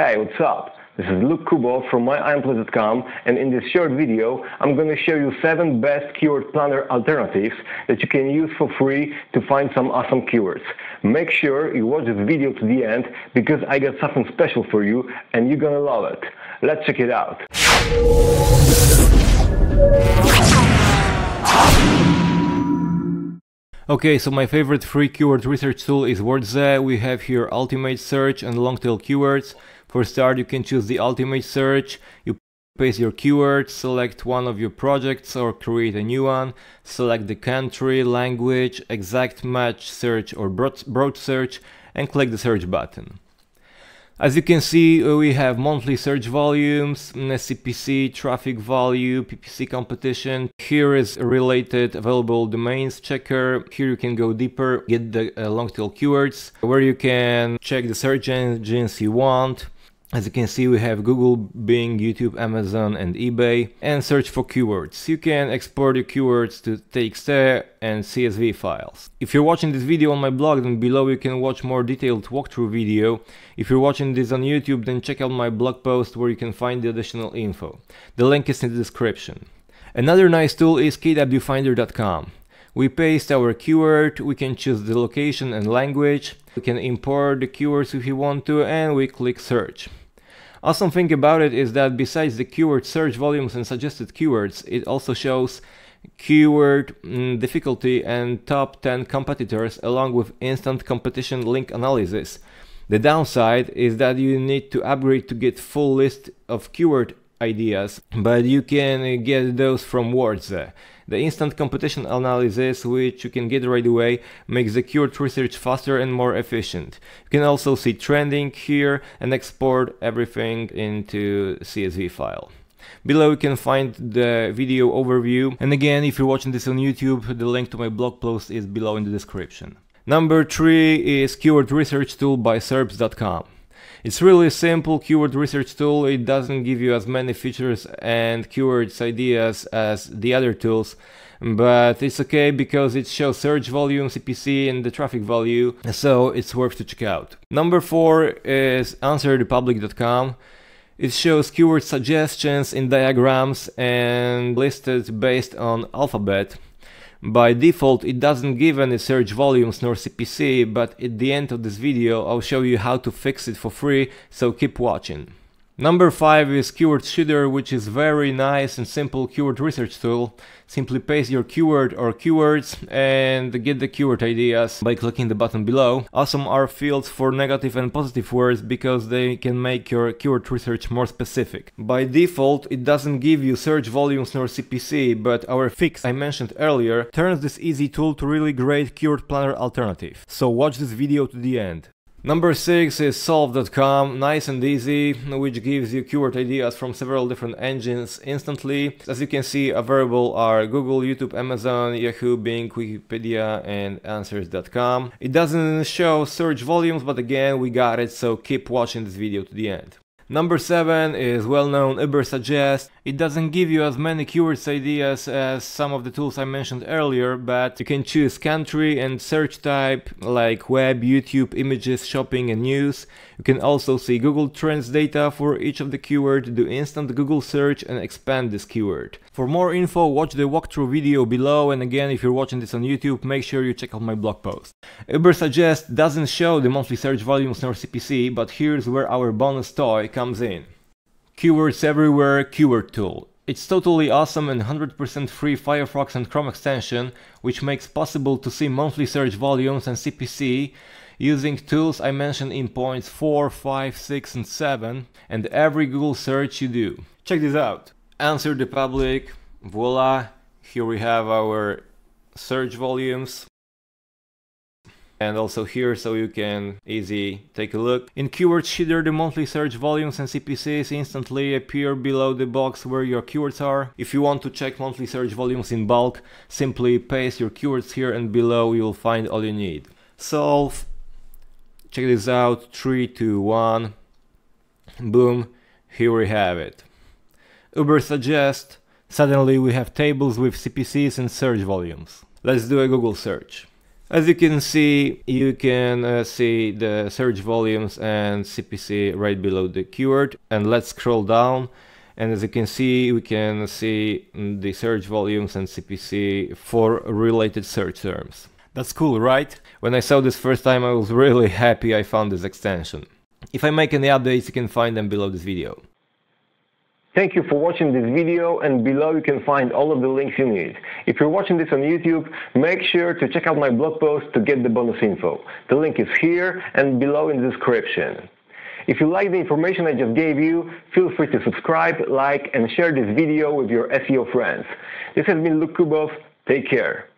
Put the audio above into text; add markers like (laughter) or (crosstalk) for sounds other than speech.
Hey, what's up? This is Luke Kubo from myimplace.com and in this short video I'm going to show you 7 best keyword planner alternatives that you can use for free to find some awesome keywords. Make sure you watch this video to the end because I got something special for you and you're gonna love it. Let's check it out. Okay, so my favorite free keyword research tool is Wordze. We have here Ultimate Search and Long Tail Keywords. For start, you can choose the Ultimate Search. You paste your keywords, select one of your projects or create a new one, select the country, language, exact match search or broad, broad search, and click the search button. As you can see, uh, we have monthly search volumes, CPC, traffic value, PPC competition. Here is related available domains checker. Here you can go deeper, get the uh, long tail keywords, where you can check the search engines you want. As you can see, we have Google, Bing, YouTube, Amazon, and eBay, and search for keywords. You can export your keywords to TXT and CSV files. If you're watching this video on my blog, then below you can watch more detailed walkthrough video. If you're watching this on YouTube, then check out my blog post where you can find the additional info. The link is in the description. Another nice tool is kwfinder.com. We paste our keyword, we can choose the location and language, we can import the keywords if you want to, and we click search. Awesome thing about it is that besides the keyword search volumes and suggested keywords, it also shows keyword mm, difficulty and top 10 competitors along with instant competition link analysis. The downside is that you need to upgrade to get full list of keyword ideas, but you can get those from WordZe. The instant competition analysis, which you can get right away, makes the keyword research faster and more efficient. You can also see trending here and export everything into CSV file. Below you can find the video overview and again if you're watching this on YouTube the link to my blog post is below in the description. Number 3 is keyword research tool by SERPs.com. It's really a simple keyword research tool, it doesn't give you as many features and keywords ideas as the other tools, but it's okay because it shows search volume, CPC and the traffic value, so it's worth to check out. Number 4 is answerthepublic.com. It shows keyword suggestions in diagrams and listed based on alphabet. By default it doesn't give any search volumes nor CPC, but at the end of this video I'll show you how to fix it for free, so keep watching. Number 5 is Keyword Shitter, which is very nice and simple keyword research tool. Simply paste your keyword or keywords and get the keyword ideas by clicking the button below. Awesome are fields for negative and positive words because they can make your keyword research more specific. By default, it doesn't give you search volumes nor CPC, but our fix I mentioned earlier turns this easy tool to really great keyword planner alternative. So watch this video to the end. Number 6 is soovle.com, nice and easy, which gives you keyword ideas from several different engines instantly. As you can see, available are Google, YouTube, Amazon, Yahoo, Bing, Wikipedia and answers.com. It doesn't show search volumes, but again, we got it, so keep watching this video to the end. Number 7 is well-known Ubersuggest. It doesn't give you as many keywords ideas as some of the tools I mentioned earlier, but you can choose country and search type like web, YouTube, images, shopping and news. You can also see Google Trends data for each of the keyword, do instant Google search and expand this keyword. For more info, watch the walkthrough video below and again, if you're watching this on YouTube, make sure you check out my blog post. Ubersuggest doesn't show the monthly search volumes nor CPC, but here's where our bonus toy comes in. Keywords Everywhere Keyword Tool. It's totally awesome and 100% free Firefox and Chrome extension, which makes possible to see monthly search volumes and CPC using tools I mentioned in points 4, 5, 6 and 7 and every Google search you do. Check this out. Answer the public, voila, here we have our search volumes and also here so you can easy take a look. In Keyword Shitter the monthly search volumes and CPCs instantly appear below the box where your keywords are. If you want to check monthly search volumes in bulk, simply paste your keywords here and below you'll find all you need. Soovle, check this out, 3, 2, 1, boom, here we have it. Ubersuggest, suddenly we have tables with CPCs and search volumes. Let's do a Google search. As you can see, you can uh, see the search volumes and CPC right below the keyword. And let's scroll down. And as you can see, we can see the search volumes and CPC for related search terms. That's cool, right? When I saw this first time, I was (laughs) really happy I found this extension. If I make any updates, you can find them below this video. Thank you for watching this video and below you can find all of the links you need. If you're watching this on YouTube, make sure to check out my blog post to get the bonus info. The link is here and below in the description. If you like the information I just gave you, feel free to subscribe, like and share this video with your SEO friends. This has been Luke Kubov. Take care.